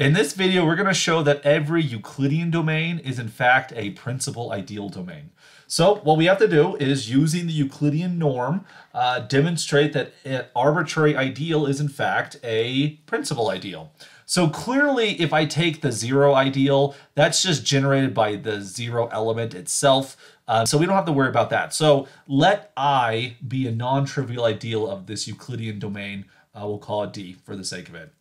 In this video, we're going to show that every Euclidean domain is in fact a principal ideal domain. So what we have to do is using the Euclidean norm, uh, demonstrate that an arbitrary ideal is in fact a principal ideal. So clearly, if I take the zero ideal, that's just generated by the zero element itself. Uh, so we don't have to worry about that. So let I be a non-trivial ideal of this Euclidean domain. Uh, we'll call it D for the sake of it.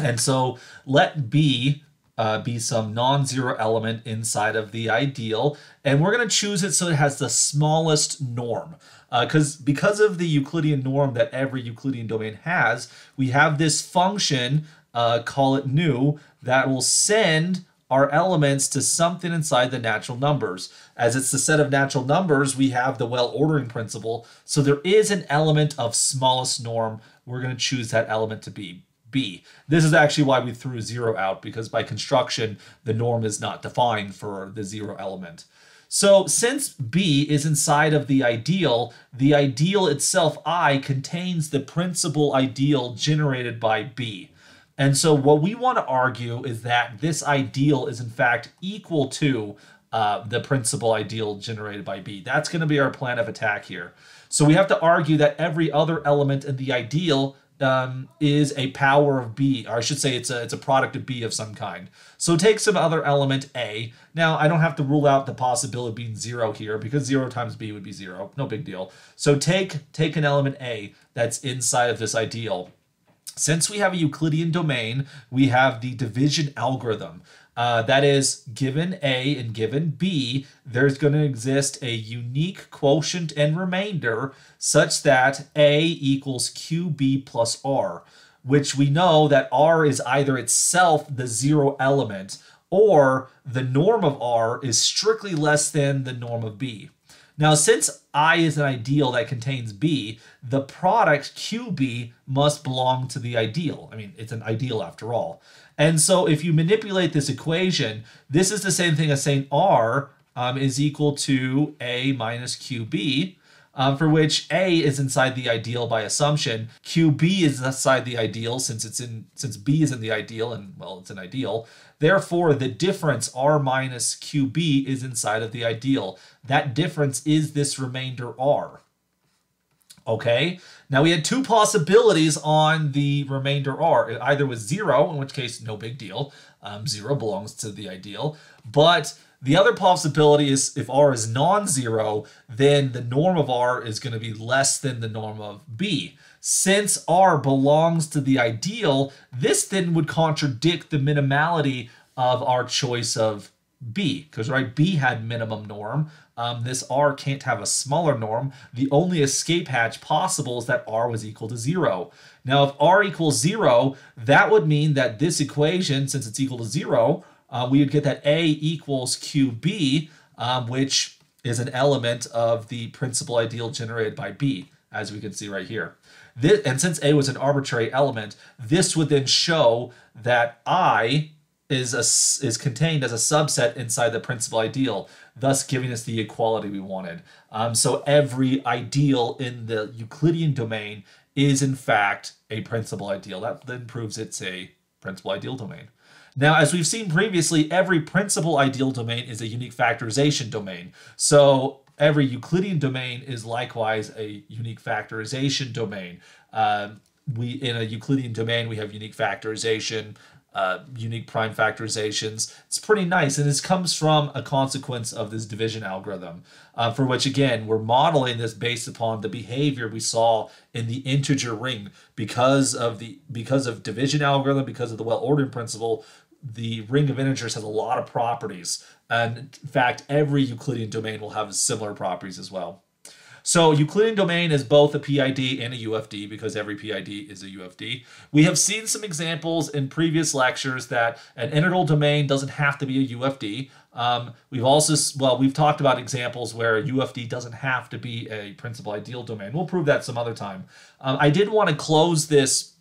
And so let B uh, be some non-zero element inside of the ideal. And we're going to choose it so it has the smallest norm. Because uh, because of the Euclidean norm that every Euclidean domain has, we have this function, uh, call it nu, that will send our elements to something inside the natural numbers. As it's the set of natural numbers, we have the well ordering principle. So there is an element of smallest norm. We're going to choose that element to be B. This is actually why we threw zero out, because by construction, the norm is not defined for the zero element. So since B is inside of the ideal, the ideal itself, I, contains the principal ideal generated by B. And so what we want to argue is that this ideal is in fact equal to uh, the principal ideal generated by B. That's going to be our plan of attack here. So we have to argue that every other element in the ideal um, is a power of B, or I should say it's a, it's a product of B of some kind. So take some other element A. Now, I don't have to rule out the possibility of being zero here because zero times B would be zero. No big deal. So take, take an element A that's inside of this ideal. Since we have a Euclidean domain, we have the division algorithm. Uh, that is, given A and given B, there's going to exist a unique quotient and remainder such that A equals QB plus R, which we know that R is either itself the zero element or the norm of R is strictly less than the norm of B. Now, since I is an ideal that contains B, the product QB must belong to the ideal. I mean, it's an ideal after all. And so if you manipulate this equation, this is the same thing as saying R um, is equal to A minus QB, um, for which A is inside the ideal by assumption. QB is inside the ideal since it's in since B is in the ideal and well, it's an ideal. Therefore, the difference R minus QB is inside of the ideal. That difference is this remainder R. Okay, now we had two possibilities on the remainder R. It either was zero, in which case no big deal. Um, zero belongs to the ideal. But the other possibility is if R is non-zero, then the norm of R is going to be less than the norm of B. Since R belongs to the ideal, this then would contradict the minimality of our choice of B, because right, B had minimum norm. Um, this R can't have a smaller norm. The only escape hatch possible is that R was equal to zero. Now, if R equals zero, that would mean that this equation, since it's equal to zero, uh, we would get that A equals QB, um, which is an element of the principal ideal generated by B, as we can see right here. This, and since A was an arbitrary element, this would then show that I is, a, is contained as a subset inside the principal ideal, thus giving us the equality we wanted. Um, so every ideal in the Euclidean domain is in fact a principal ideal. That then proves it's a principal ideal domain. Now, as we've seen previously, every principal ideal domain is a unique factorization domain. So every Euclidean domain is likewise a unique factorization domain. Uh, we in a Euclidean domain we have unique factorization, uh, unique prime factorizations. It's pretty nice, and this comes from a consequence of this division algorithm, uh, for which again we're modeling this based upon the behavior we saw in the integer ring because of the because of division algorithm, because of the well ordered principle. The ring of integers has a lot of properties, and in fact, every Euclidean domain will have similar properties as well. So Euclidean domain is both a PID and a UFD because every PID is a UFD. We have seen some examples in previous lectures that an integral domain doesn't have to be a UFD. Um, we've also, well, we've talked about examples where a UFD doesn't have to be a principal ideal domain. We'll prove that some other time. Um, I did want to close this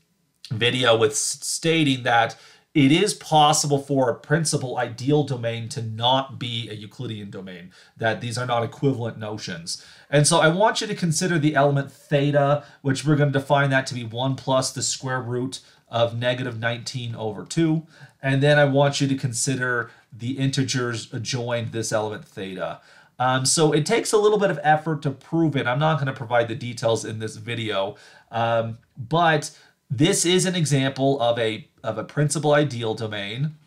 video with stating that it is possible for a principal ideal domain to not be a Euclidean domain, that these are not equivalent notions. And so I want you to consider the element theta, which we're going to define that to be 1 plus the square root of negative 19 over 2. And then I want you to consider the integers adjoined this element theta. Um, so it takes a little bit of effort to prove it. I'm not going to provide the details in this video, um, but this is an example of a of a principal ideal domain.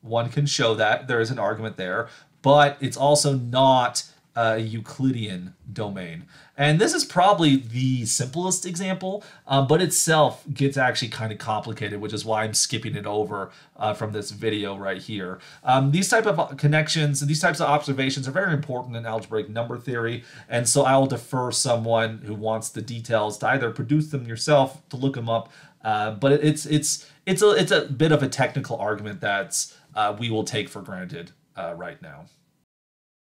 One can show that there is an argument there, but it's also not a Euclidean domain. And this is probably the simplest example, um, but itself gets actually kind of complicated, which is why I'm skipping it over uh, from this video right here. Um, these type of connections, these types of observations are very important in algebraic number theory, and so I'll defer someone who wants the details to either produce them yourself, to look them up, uh, but it's it's it's a it's a bit of a technical argument that uh, we will take for granted uh, right now.